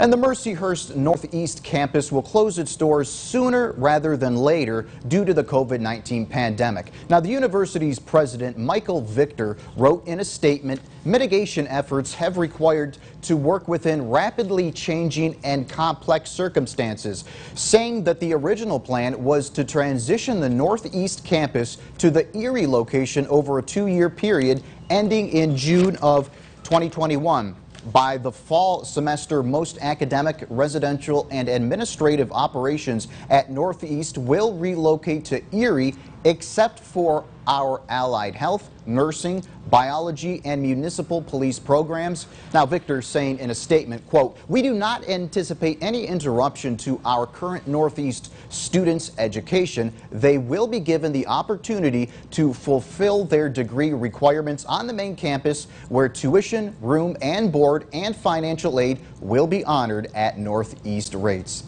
And the Mercyhurst North East campus will close its doors sooner rather than later due to the COVID-19 pandemic. Now, the university's president, Michael Victor, wrote in a statement, mitigation efforts have required to work within rapidly changing and complex circumstances, saying that the original plan was to transition the North East campus to the Erie location over a two-year period ending in June of 2021. By the fall semester, most academic, residential, and administrative operations at North East will relocate to Erie except for our allied health, nursing, biology, and municipal police programs. Now, Victor saying in a statement, quote, we do not anticipate any interruption to our current North East students' education. They will be given the opportunity to fulfill their degree requirements on the main campus where tuition, room and board and financial aid will be honored at North East rates.